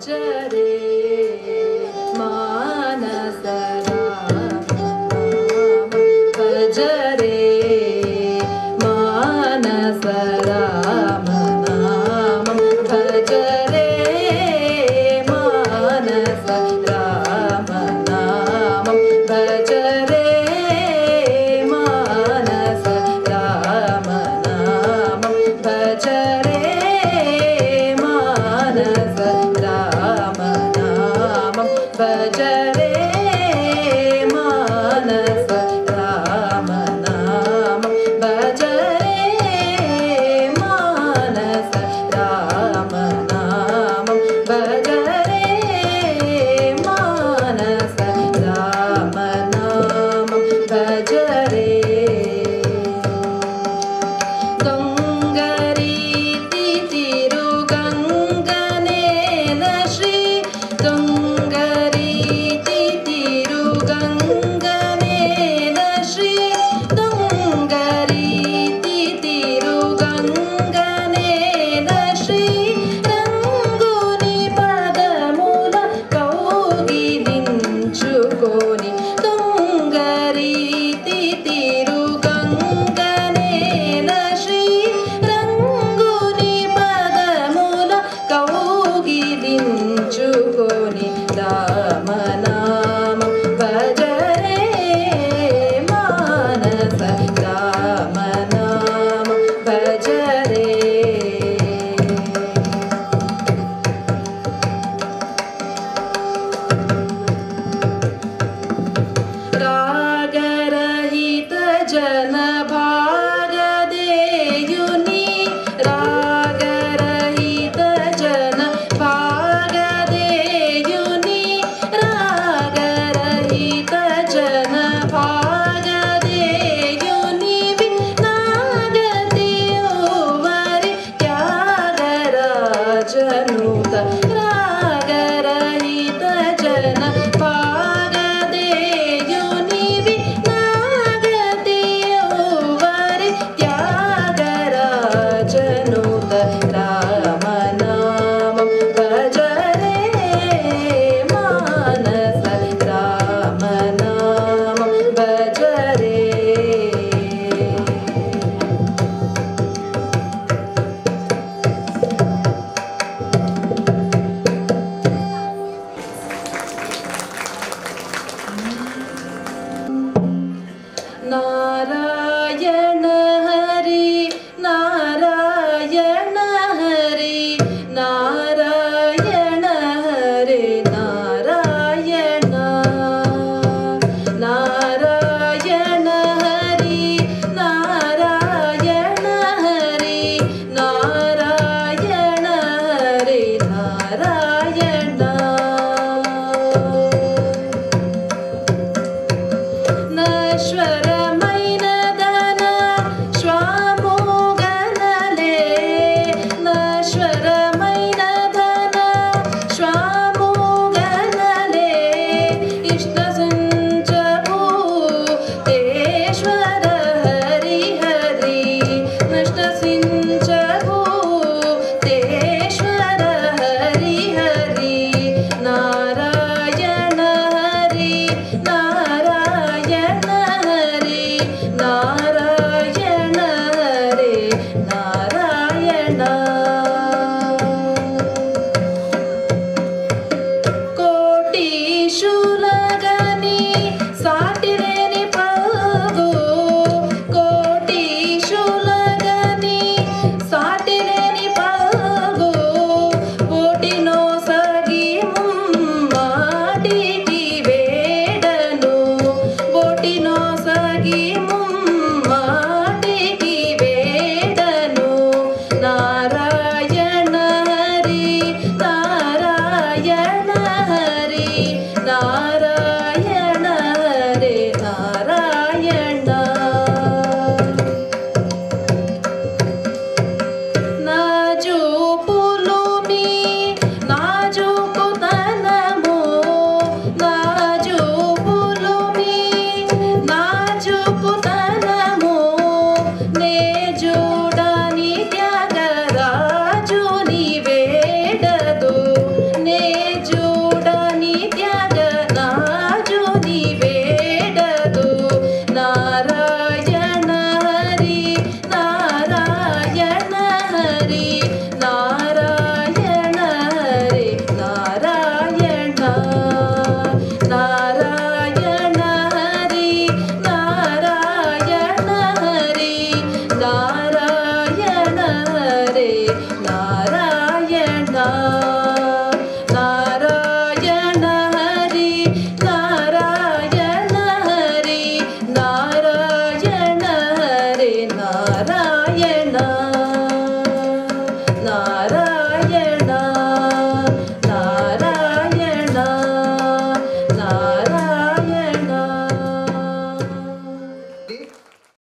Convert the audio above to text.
Jedi. Hey.